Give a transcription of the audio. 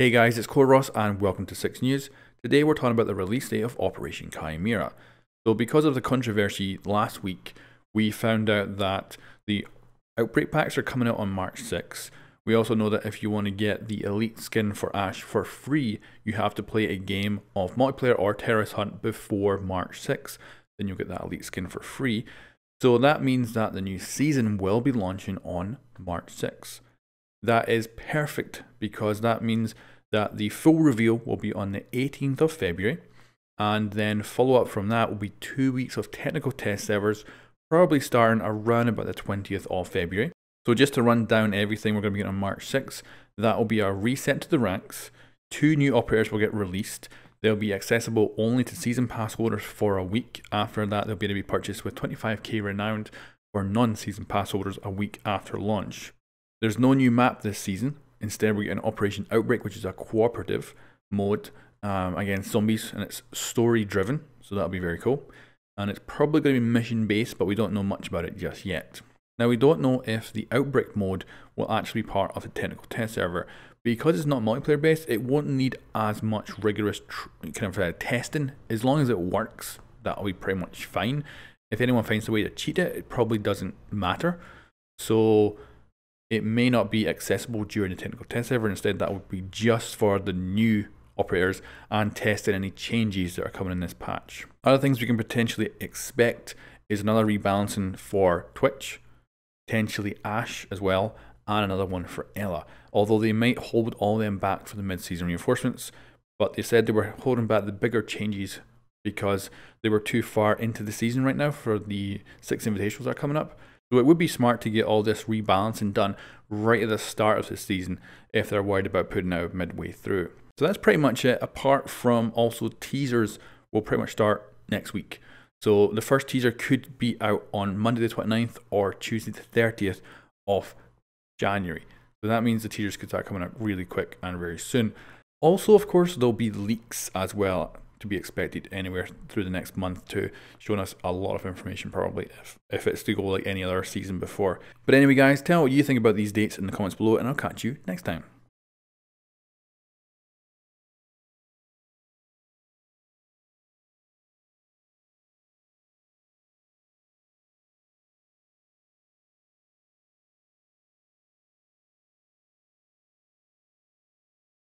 Hey guys, it's Core Ross and welcome to 6 News. Today we're talking about the release date of Operation Chimera. So because of the controversy last week, we found out that the Outbreak packs are coming out on March 6. We also know that if you want to get the Elite skin for Ash for free, you have to play a game of multiplayer or terrorist hunt before March 6. Then you'll get that Elite skin for free. So that means that the new season will be launching on March 6. That is perfect because that means that the full reveal will be on the 18th of February. And then follow up from that will be two weeks of technical test servers, probably starting around about the 20th of February. So just to run down everything we're going to be on March 6th, that will be a reset to the ranks. Two new operators will get released. They'll be accessible only to season pass holders for a week. After that, they'll be able to be purchased with 25k renowned for non-season pass holders a week after launch. There's no new map this season. Instead, we get an Operation Outbreak, which is a cooperative mode um, against zombies, and it's story driven, so that'll be very cool. And it's probably going to be mission based, but we don't know much about it just yet. Now, we don't know if the Outbreak mode will actually be part of the technical test server. Because it's not multiplayer based, it won't need as much rigorous kind of uh, testing. As long as it works, that'll be pretty much fine. If anyone finds a way to cheat it, it probably doesn't matter. So it may not be accessible during the technical test server. Instead, that would be just for the new operators and testing any changes that are coming in this patch. Other things we can potentially expect is another rebalancing for Twitch, potentially Ash as well, and another one for Ela. Although they might hold all of them back for the mid-season reinforcements, but they said they were holding back the bigger changes because they were too far into the season right now for the six invitations that are coming up. So it would be smart to get all this rebalancing done right at the start of the season if they're worried about putting out midway through. So that's pretty much it, apart from also teasers will pretty much start next week. So the first teaser could be out on Monday the 29th or Tuesday the 30th of January. So that means the teasers could start coming out really quick and very soon. Also, of course, there'll be leaks as well to be expected anywhere through the next month to showing us a lot of information probably if, if it's to go like any other season before. But anyway guys, tell what you think about these dates in the comments below and I'll catch you next time.